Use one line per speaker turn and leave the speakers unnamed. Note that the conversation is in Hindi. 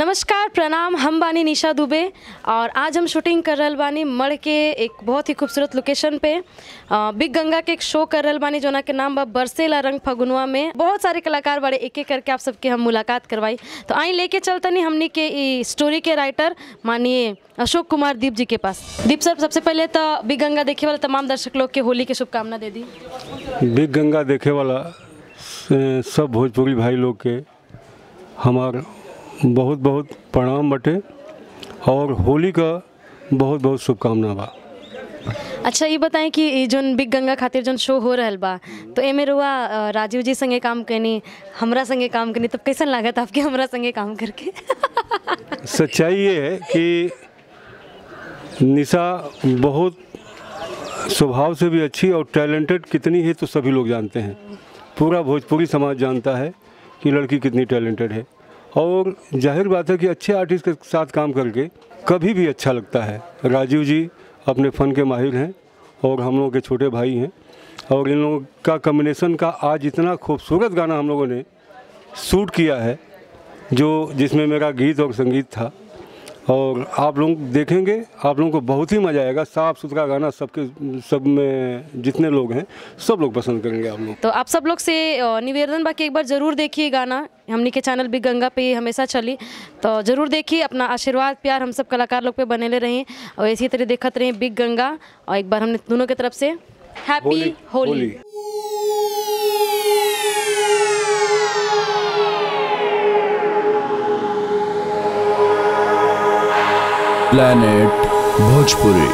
नमस्कार, प्रणाम, हम बानी निशा दुबे और आज हम शूटिंग कर रहल बानी मड़ के एक बहुत ही खूबसूरत लोकेशन पे। बिग गंगा के एक शो कर रहल बानी जोना के नाम बरसेला रंग फगुनवा में। बहुत सारे कलाकार बड़े, एक एक करके आप सबके हम मुलाकात करवाई। तो आई लेके चलतनी हमनी के स्टोरी के राइटर मानिए अशोक कुमार दीप जी के पास। दीप सर, सबसे पहले तो बिग गंगा देखे वाले तमाम दर्शक लोग के होली के शुभकामना दे दी।
बिग गंगा देखे वाला सब भोजपुरी भाई लोग के, हमार बहुत बहुत प्रणाम बटे और होली का बहुत बहुत शुभकामना बा।
अच्छा ये बताएँ कि जोन बिग गंगा खातिर जोन शो हो रहा बा तो एमे रुआ राजीव जी संगे काम करनी हमरा संगे काम करनी तब कैसन लागत आपके हमरा संगे काम करके?
सच्चाई ये है कि निशा बहुत स्वभाव से भी अच्छी और टैलेंटेड कितनी है तो सभी लोग जानते हैं। पूरा भोजपुरी समाज जानता है कि लड़की कितनी टैलेंटेड है। और ज़ाहिर बात है कि अच्छे आर्टिस्ट के साथ काम करके कभी भी अच्छा लगता है। राजीव जी अपने फ़न के माहिर हैं और हम लोगों के छोटे भाई हैं और इन लोगों का कम्बिनेशन का आज इतना खूबसूरत गाना हम लोगों ने शूट किया है, जो जिसमें मेरा गीत और संगीत था। और आप लोग देखेंगे आप लोगों को बहुत ही मज़ा आएगा। साफ़ सुथरा गाना सबके सब में जितने लोग हैं सब लोग पसंद करेंगे आप लोग
तो आप सब लोग से निवेदन बाकी एक बार ज़रूर देखिए गाना। हमनी के चैनल बिग गंगा पे हमेशा चली। तो ज़रूर देखिए अपना आशीर्वाद प्यार हम सब कलाकार लोग पे बनेले रहें और इसी तरह देखते रहें बिग गंगा। और एक बार हमने दोनों की तरफ़ से हैप्पी होली।
Planet bhojpuri